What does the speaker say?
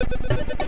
you